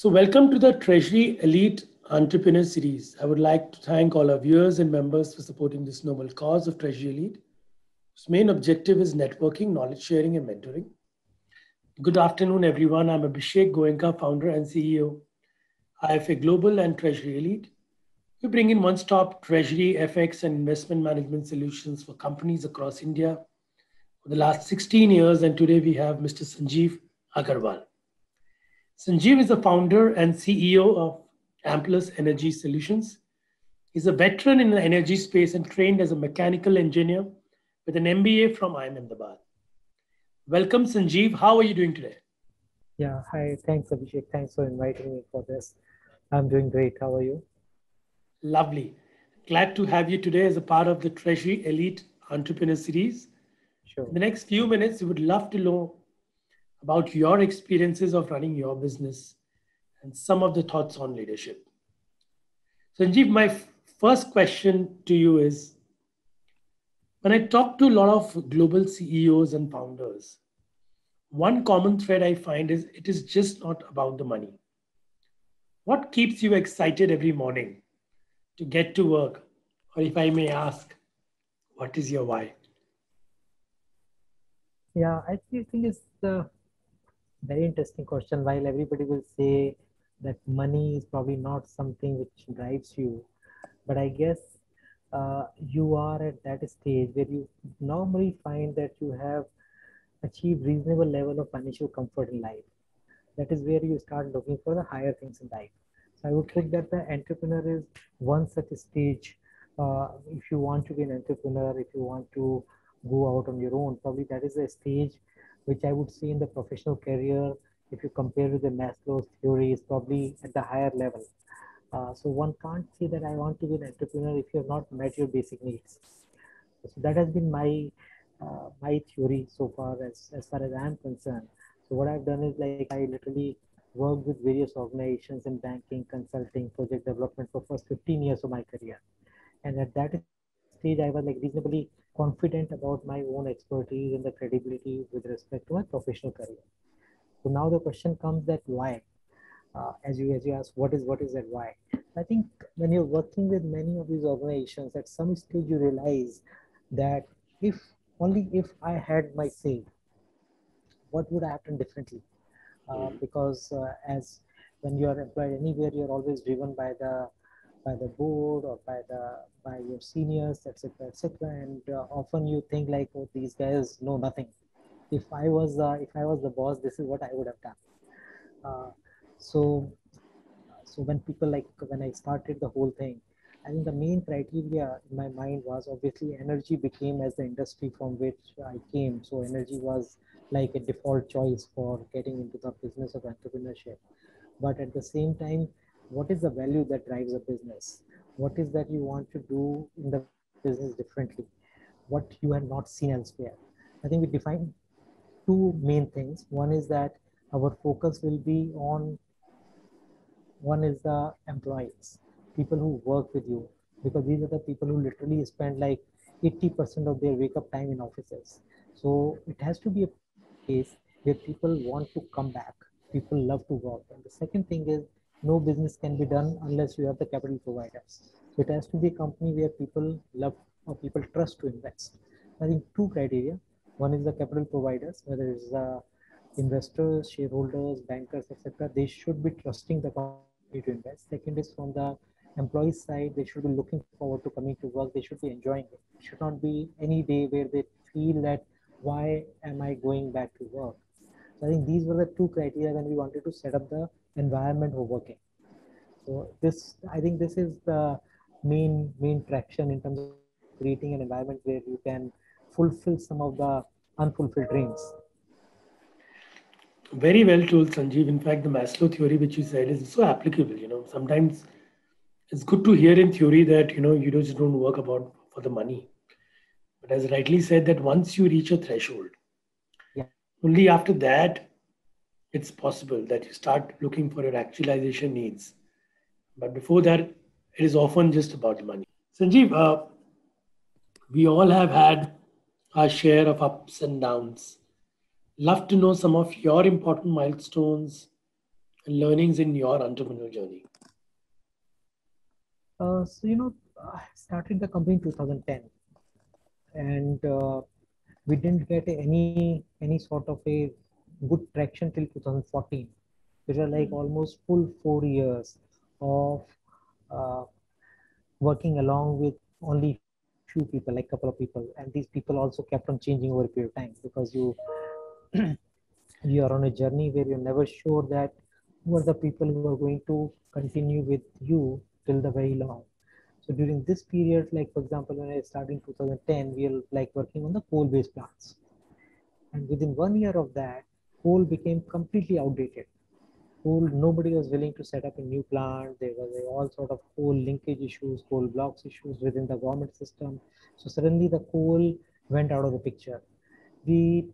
So, welcome to the Treasury Elite Entrepreneur Series. I would like to thank all our viewers and members for supporting this noble cause of Treasury Elite. Its main objective is networking, knowledge sharing, and mentoring. Good afternoon, everyone. I'm Abhishek Goenka, founder and CEO, IFA Global and Treasury Elite. We bring in one stop Treasury, FX, and investment management solutions for companies across India for the last 16 years. And today we have Mr. Sanjeev Agarwal. Sanjeev is the founder and CEO of Amplus Energy Solutions. He's a veteran in the energy space and trained as a mechanical engineer with an MBA from IIM Ahmedabad. Welcome, Sanjeev. How are you doing today? Yeah, hi. Thanks, Abhishek. Thanks for inviting me for this. I'm doing great. How are you? Lovely. Glad to have you today as a part of the Treasury Elite Entrepreneur Series. Sure. In the next few minutes, we would love to know about your experiences of running your business and some of the thoughts on leadership. Sanjeev, my f- first question to you is when I talk to a lot of global CEOs and founders, one common thread I find is it is just not about the money. What keeps you excited every morning to get to work? Or if I may ask, what is your why? Yeah, I think it's the very interesting question. While everybody will say that money is probably not something which drives you, but I guess uh, you are at that stage where you normally find that you have achieved reasonable level of financial comfort in life. That is where you start looking for the higher things in life. So I would think that the entrepreneur is one such stage. Uh, if you want to be an entrepreneur, if you want to go out on your own, probably that is a stage which I would say in the professional career, if you compare with the Maslow's theory, is probably at the higher level. Uh, so one can't say that I want to be an entrepreneur if you have not met your basic needs. So that has been my uh, my theory so far as, as far as I'm concerned. So what I've done is like I literally worked with various organizations in banking, consulting, project development for first 15 years of my career. And at that stage, I was like reasonably confident about my own expertise and the credibility with respect to my professional career. So now the question comes that why? Uh, as you as you ask, what is what is that why? I think when you're working with many of these organizations, at some stage you realize that if only if I had my say, what would done differently? Uh, because uh, as when you are employed anywhere, you're always driven by the by the board or by the by your seniors etc etc and uh, often you think like oh these guys know nothing. If i was uh, if i was the boss this is what i would have done. Uh, so so when people like when i started the whole thing i think the main criteria in my mind was obviously energy became as the industry from which i came. So energy was like a default choice for getting into the business of entrepreneurship. But at the same time what is the value that drives a business? What is that you want to do in the business differently? What you have not seen elsewhere? I think we define two main things. One is that our focus will be on one is the employees people who work with you because these are the people who literally spend like 80% of their wake up time in offices. So it has to be a place where people want to come back. People love to work. And the second thing is no business can be done unless you have the capital providers. It has to be a company where people love or people trust to invest. I think two criteria. One is the capital providers, whether it's uh, investors, shareholders, bankers, etc. They should be trusting the company to invest. Second is from the employee side, they should be looking forward to coming to work. They should be enjoying it. It should not be any day where they feel that why am I going back to work? So I think these were the two criteria when we wanted to set up the environment we're working. So this, I think this is the main, main traction in terms of creating an environment where you can fulfill some of the unfulfilled dreams. Very well told, Sanjeev. In fact, the Maslow theory, which you said, is so applicable. You know, sometimes it's good to hear in theory that you know you just don't work about for the money, but as rightly said, that once you reach a threshold, yeah. only after that it's possible that you start looking for your actualization needs. But before that, it is often just about money. Sanjeev, uh, we all have had our share of ups and downs. Love to know some of your important milestones and learnings in your entrepreneurial journey? Uh, so, you know, I started the company in 2010 and uh, we didn't get any any sort of a good traction till 2014 which are like almost full four years of uh, working along with only few people like couple of people. And these people also kept on changing over a period of time because you you are on a journey where you're never sure that who are the people who are going to continue with you till the very long. So during this period, like for example, when I started in 2010, we were like working on the coal-based plants. And within one year of that, coal became completely outdated. Coal, nobody was willing to set up a new plant. There was all sort of coal linkage issues, coal blocks issues within the government system. So suddenly the coal went out of the picture. We,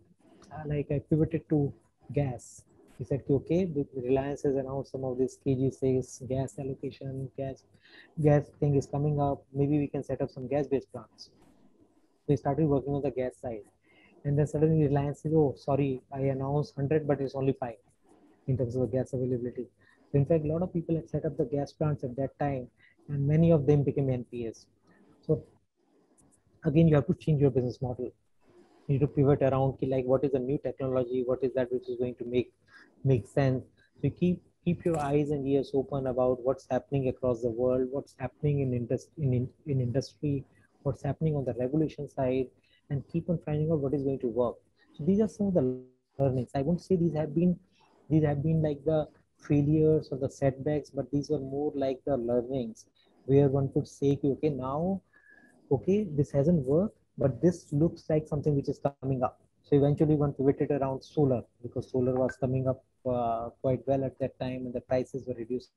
uh, like I pivoted to gas he said, okay, Reliance has announced some of this KG6 gas allocation, gas, gas thing is coming up. Maybe we can set up some gas-based plants. They started working on the gas side. And then suddenly Reliance said, oh, sorry, I announced 100, but it's only five in terms of the gas availability. So in fact, a lot of people had set up the gas plants at that time, and many of them became NPAs. So again, you have to change your business model. You need to pivot around like what is the new technology, what is that which is going to make makes sense. So keep keep your eyes and ears open about what's happening across the world, what's happening in industry, in, in industry, what's happening on the regulation side, and keep on finding out what is going to work. So these are some of the learnings. I won't say these have been these have been like the failures or the setbacks, but these were more like the learnings where one could say, okay, now, okay, this hasn't worked, but this looks like something which is coming up. So eventually one pivoted around solar because solar was coming up uh, quite well at that time and the prices were reduced.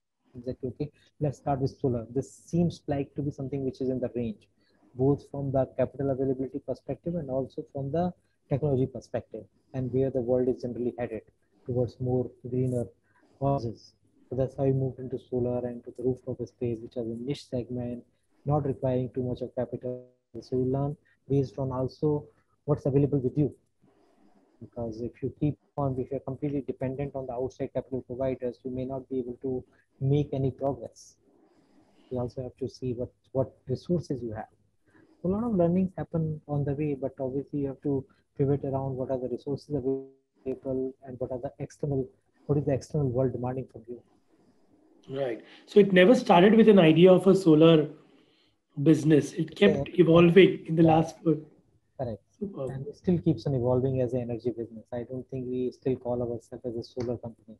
Like, okay, let's start with solar. This seems like to be something which is in the range, both from the capital availability perspective and also from the technology perspective and where the world is generally headed towards more greener causes. So that's how we moved into solar and to the rooftop space, which is a niche segment, not requiring too much of capital. So you learn based on also what's available with you because if you keep on if you're completely dependent on the outside capital providers you may not be able to make any progress you also have to see what what resources you have a lot of learnings happen on the way but obviously you have to pivot around what are the resources available and what are the external what is the external world demanding from you right so it never started with an idea of a solar business it kept evolving in the last correct. And it still keeps on evolving as an energy business. I don't think we still call ourselves as a solar company.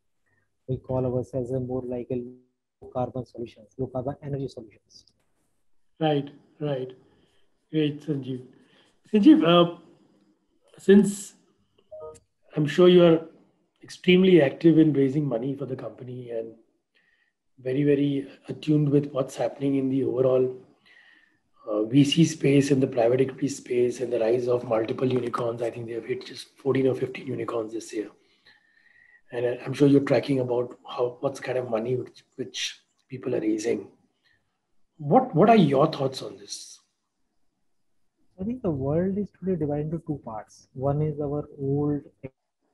We call ourselves a more like a low carbon solutions, low carbon energy solutions. Right, right. Great, Sanjeev. Sanjeev, uh, since I'm sure you are extremely active in raising money for the company and very, very attuned with what's happening in the overall uh, VC space and the private equity space and the rise of multiple unicorns. I think they have hit just 14 or 15 unicorns this year. And I'm sure you're tracking about how what's kind of money which, which people are raising. What what are your thoughts on this? I think the world is today divided into two parts. One is our old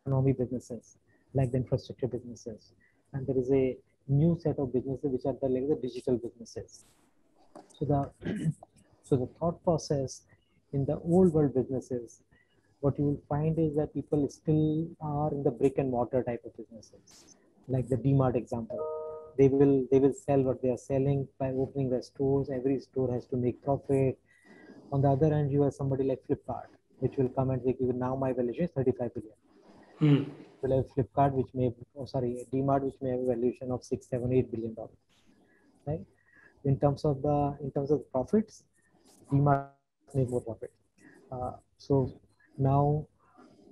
economy businesses, like the infrastructure businesses, and there is a new set of businesses which are the like the digital businesses. So the So the thought process in the old world businesses, what you will find is that people still are in the brick and mortar type of businesses, like the DMart example. They will they will sell what they are selling by opening their stores. Every store has to make profit. On the other hand, you have somebody like Flipkart, which will come and say, now my valuation is 35 billion. Hmm. Will have Flipkart, which may, oh, sorry, DMart, which may have a valuation of six, seven, eight billion dollars. Right? In terms of the in terms of profits, must make more profit. Uh, so now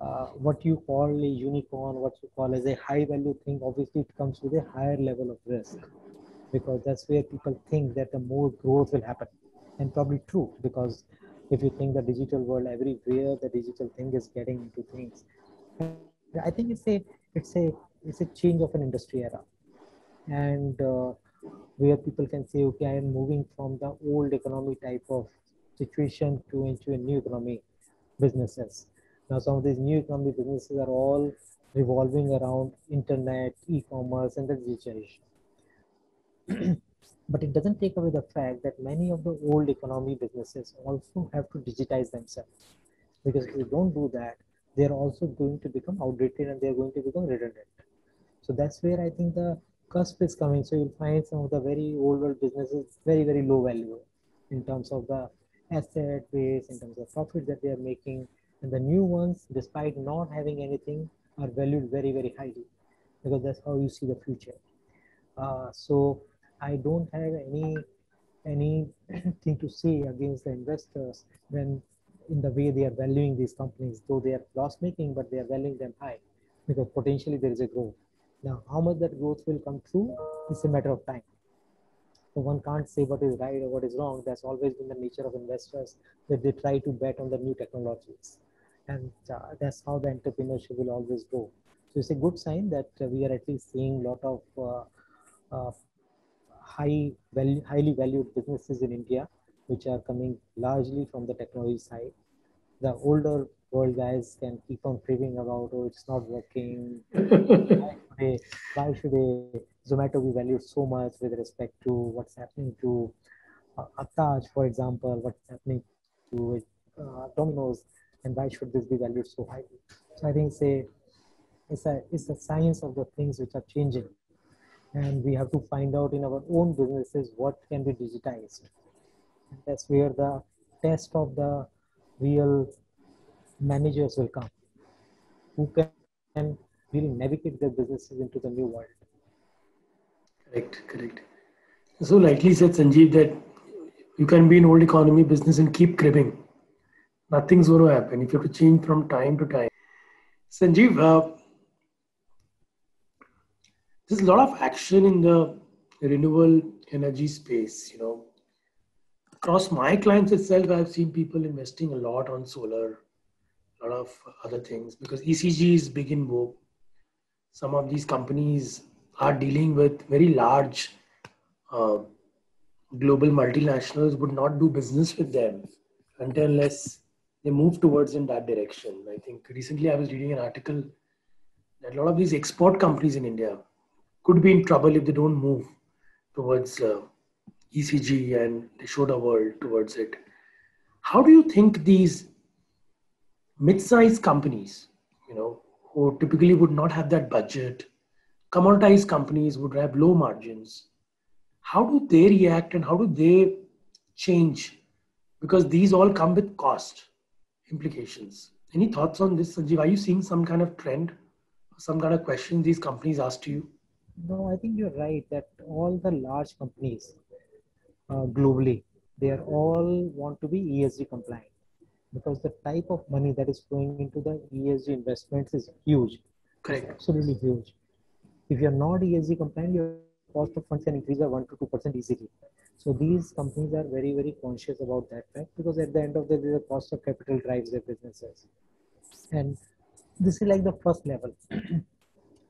uh, what you call a unicorn, what you call as a high value thing, obviously it comes with a higher level of risk because that's where people think that the more growth will happen. And probably true because if you think the digital world, everywhere the digital thing is getting into things. I think it's a it's a it's a change of an industry era. And uh, where people can say, okay, I am moving from the old economy type of situation to into a new economy businesses. Now, some of these new economy businesses are all revolving around internet, e-commerce, and the digitization. but it doesn't take away the fact that many of the old economy businesses also have to digitize themselves. Because if they don't do that, they're also going to become outdated and they're going to become redundant. So that's where I think the cusp is coming. So you'll find some of the very old world businesses very, very low value in terms of the asset base, in terms of profit that they are making. And the new ones, despite not having anything, are valued very, very highly because that's how you see the future. Uh, so I don't have any anything to say against the investors when in the way they are valuing these companies, though they are loss making, but they are valuing them high because potentially there is a growth. Now, how much that growth will come through is a matter of time. So one can't say what is right or what is wrong. That's always been the nature of investors that they try to bet on the new technologies. And uh, that's how the entrepreneurship will always grow. So it's a good sign that uh, we are at least seeing a lot of uh, uh, high value, highly valued businesses in India, which are coming largely from the technology side. The older world guys can keep on craving about, oh, it's not working. why, should a, why should a Zomato be valued so much with respect to what's happening to uh, Ataj, for example, what's happening to uh, Domino's, and why should this be valued so highly? So I think a, it's a, it's a science of the things which are changing. And we have to find out in our own businesses what can be digitized. That's where the test of the real managers will come who can really navigate their businesses into the new world. Correct, correct. So lightly said, Sanjeev, that you can be in old economy business and keep cribbing. Nothing's going to happen if you have to change from time to time. Sanjeev, uh, there's a lot of action in the renewable energy space. You know, across my clients itself, I've seen people investing a lot on solar, a lot of other things because ESG is big in vogue. Some of these companies are dealing with very large uh, global multinationals would not do business with them until unless they move towards in that direction. I think recently I was reading an article that a lot of these export companies in India could be in trouble if they don't move towards uh, ESG and they show the world towards it. How do you think these mid-sized companies, you know, who typically would not have that budget, commoditized companies would have low margins. How do they react and how do they change? Because these all come with cost implications. Any thoughts on this, Sanjeev? Are you seeing some kind of trend, some kind of question these companies ask to you? No, I think you're right that all the large companies uh, globally, they are all want to be ESG compliant because the type of money that is flowing into the ESG investments is huge. Correct. absolutely huge. If you're not ESG compliant, your cost of funds can increase by 1 to 2% easily. So these companies are very, very conscious about that fact because at the end of the day, the cost of capital drives their businesses. And this is like the first level.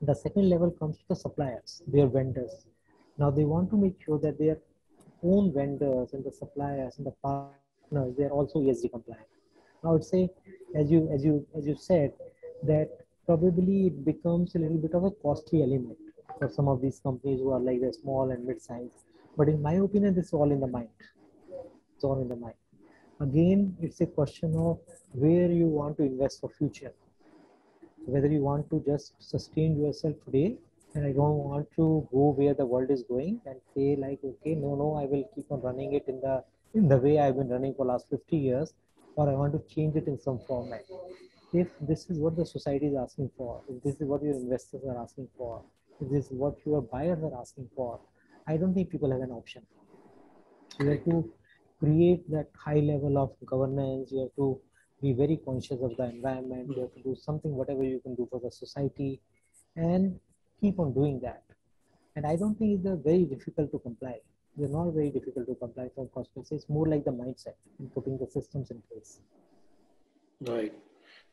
the second level comes to the suppliers, their vendors. Now they want to make sure that their own vendors and the suppliers and the partners, they're also ESG compliant. I would say, as you as you as you said, that probably it becomes a little bit of a costly element for some of these companies who are like the small and mid-sized. But in my opinion, this is all in the mind. It's all in the mind. Again, it's a question of where you want to invest for future. Whether you want to just sustain yourself today and I don't want to go where the world is going and say like, okay, no, no, I will keep on running it in the in the way I've been running for last 50 years or I want to change it in some format. If this is what the society is asking for, if this is what your investors are asking for, if this is what your buyers are asking for, I don't think people have an option. You have to create that high level of governance. You have to be very conscious of the environment. You have to do something, whatever you can do for the society, and keep on doing that. And I don't think it's very difficult to comply they're not very difficult to comply from cost It's more like the mindset and putting the systems in place. Right.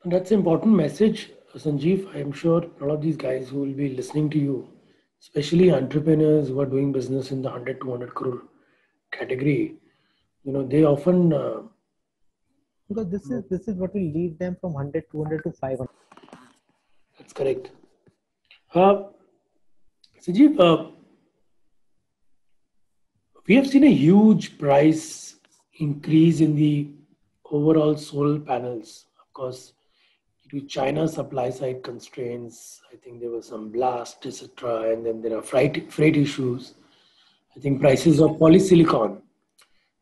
And that's an important message, Sanjeev. I'm sure a lot of these guys who will be listening to you, especially entrepreneurs who are doing business in the 100 200 crore category, you know, they often. Uh, because this is this is what will lead them from 100 200 to 500 that's correct Uh, Sanjeev, uh, we have seen a huge price increase in the overall solar panels. Of course, due to China supply side constraints, I think there was some blast, etc., and then there are freight freight issues. I think prices of polysilicon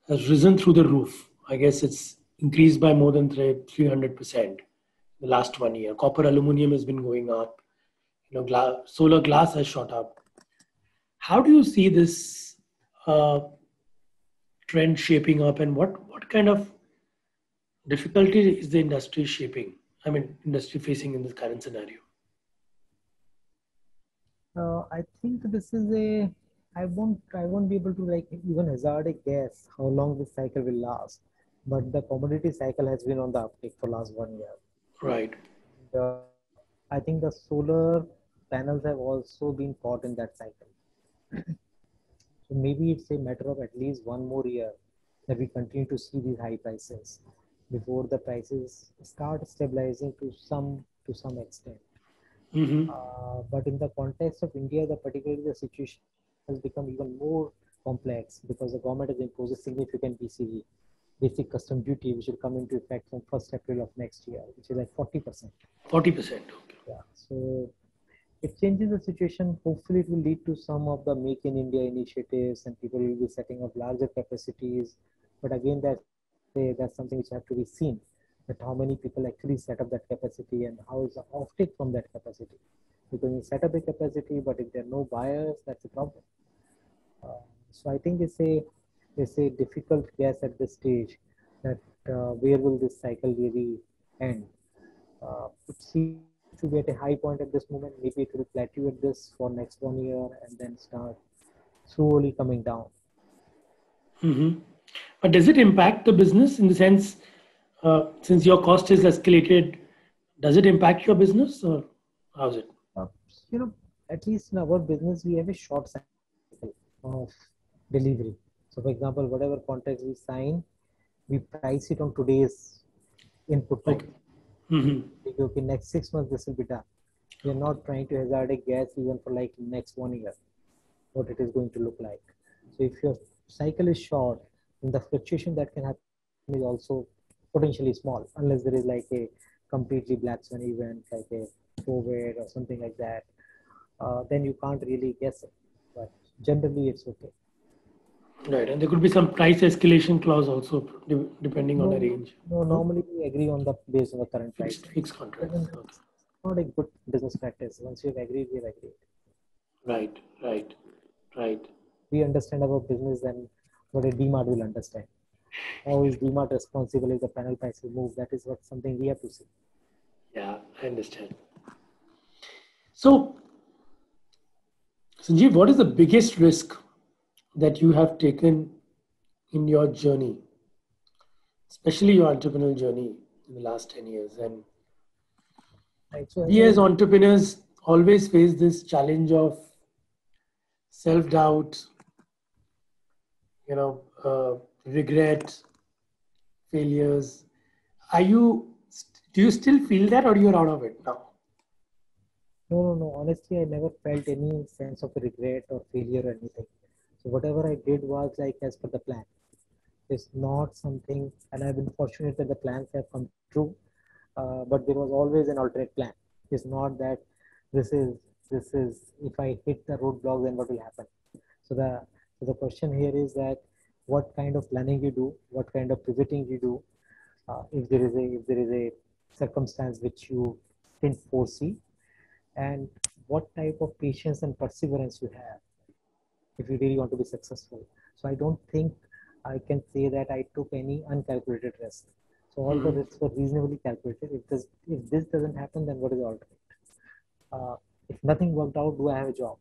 has risen through the roof. I guess it's increased by more than 300% the last one year. Copper aluminum has been going up. You know, solar glass has shot up. How do you see this uh, trend shaping up, and what what kind of difficulty is the industry shaping? I mean, industry facing in this current scenario. Uh, I think this is a. I won't. I won't be able to like even hazard a guess how long this cycle will last. But the commodity cycle has been on the uptick for last one year. Right. The, I think the solar panels have also been caught in that cycle. so maybe it's a matter of at least one more year that we continue to see these high prices before the prices start stabilizing to some to some extent. Mm-hmm. Uh, but in the context of India, the particularly the situation has become even more complex because the government has imposed a significant BCD, basic custom duty, which will come into effect from 1st April of next year, which is like 40%. 40%. Okay. Yeah. So it changes the situation. Hopefully, it will lead to some of the Make in India initiatives and people will be setting up larger capacities. But again, that that's something which have to be seen that how many people actually set up that capacity and how is the offtake from that capacity. Because you set up a capacity, but if there are no buyers, that's a problem. Uh, so I think it's a it's a difficult guess at this stage that uh, where will this cycle really end. Uh, it seems to be at a high point at this moment. Maybe it will plateau at this for next one year and then start slowly coming down. Mm-hmm. But does it impact the business in the sense, uh, since your cost is escalated, does it impact your business or how's it? Uh, you know, at least in our business, we have a short cycle of delivery. So, for example, whatever contracts we sign, we price it on today's input. Okay. Mm-hmm. Okay, next six months this will be done. We are not trying to hazard a guess even for like next one year, what it is going to look like. So, if your cycle is short, and the fluctuation that can happen is also potentially small unless there is like a completely black swan event like a COVID or something like that. Uh, then you can't really guess it. But generally, it's okay. Right, and there could be some price escalation clause also, depending no, on the range. No, normally we agree on the based on the current price. Fixed, fixed contract. Not a good business practice. Once you've agreed, we've agreed. Right, right, right. We understand about business, and what a DMart will understand. How is DMart responsible if the panel price will move? That is what something we have to see. Yeah, I understand. So, Sanjeev, what is the biggest risk that you have taken in your journey, especially your entrepreneurial journey in the last 10 years? And we as entrepreneurs always face this challenge of self doubt, you know, uh, regret, failures. Are you, do you still feel that or you're out of it now? No, no, no. Honestly, I never felt any sense of regret or failure or anything. So whatever I did was like as per the plan. It's not something, and I've been fortunate that the plans have come true. Uh, but there was always an alternate plan. It's not that this is this is if I hit the roadblock, then what will happen? So the so the question here is that what kind of planning you do, what kind of pivoting you do, uh, if there is a if there is a circumstance which you didn't foresee, and what type of patience and perseverance you have if you really want to be successful. So I don't think I can say that I took any uncalculated risk. So all mm-hmm. the risks were reasonably calculated. If this if this doesn't happen, then what is the alternate? Uh, if nothing worked out, do I have a job?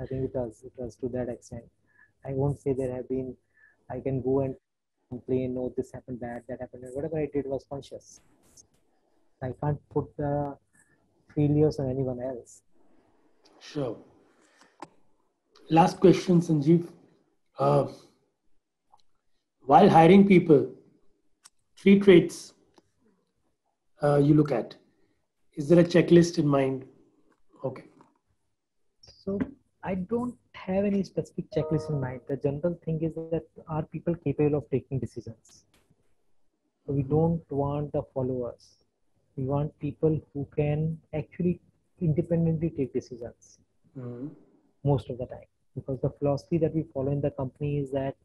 I think it does. it does to that extent. I won't say there have been I can go and complain, oh this happened bad, that happened. Whatever I did was conscious. I can't put the failures on anyone else. Sure. Last question, Sanjeev. Uh, while hiring people, three traits uh, you look at. Is there a checklist in mind Okay. So I don't have any specific checklist in mind. The general thing is that are people capable of taking decisions? So we don't want the followers. We want people who can actually independently take decisions Mhm. most of the time. Because the philosophy that we follow in the company is that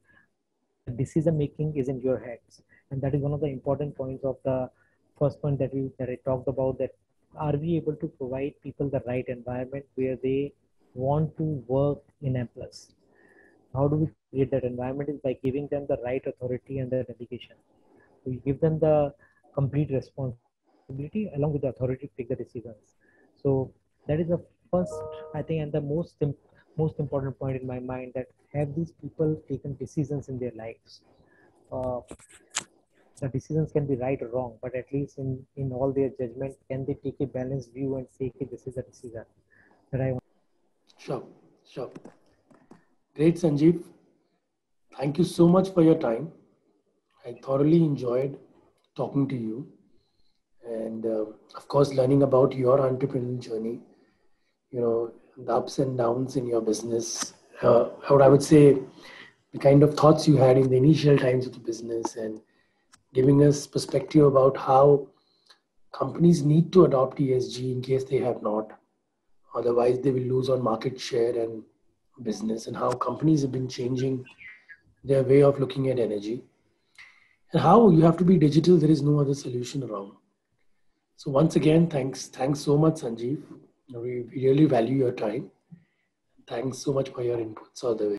decision making is in your heads. And that is one of the important points of the first point that we that I talked about that are we able to provide people the right environment where they want to work in Amplus? How do we create that environment is by giving them the right authority and the delegation. We give them the complete responsibility along with the authority to take the decisions. So that is the first, I think, and the most im- most important point in my mind that have these people taken decisions in their lives. Uh, the decisions can be right or wrong, but at least in in all their judgment, can they take a balanced view and say, okay, this is a decision that I want. Sure, sure. Great, Sanjeev. Thank you so much for your time. I thoroughly enjoyed talking to you and, uh, of course, learning about your entrepreneurial journey, you know, the ups and downs in your business, uh, or I would say the kind of thoughts you had in the initial times of the business and giving us perspective about how companies need to adopt ESG in case they have not. Otherwise, they will lose on market share and business, and how companies have been changing their way of looking at energy, and how you have to be digital. There is no other solution around. So once again, thanks, thanks so much, Sanjeev. We really value your time. Thanks so much for your inputs all the way.